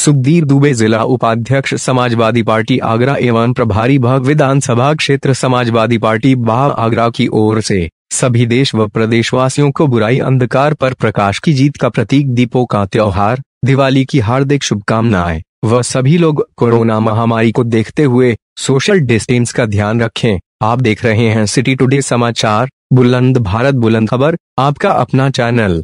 सुखदीर दुबे जिला उपाध्यक्ष समाजवादी पार्टी आगरा एवं प्रभारी भाग विधानसभा क्षेत्र समाजवादी पार्टी बाह आगरा की ओर से। सभी देश व प्रदेशवासियों को बुराई अंधकार पर प्रकाश की जीत का प्रतीक दीपों का त्योहार, दिवाली की हार्दिक शुभकामनाएँ। व सभी लोग कोरोना महामारी को देखते हुए सोशल डिस्टेंस का ध्यान रखें। आप देख रहे हैं सिटी टुडे समाचार, बुलंद भारत बुलंद खबर, आपका अपना चैनल।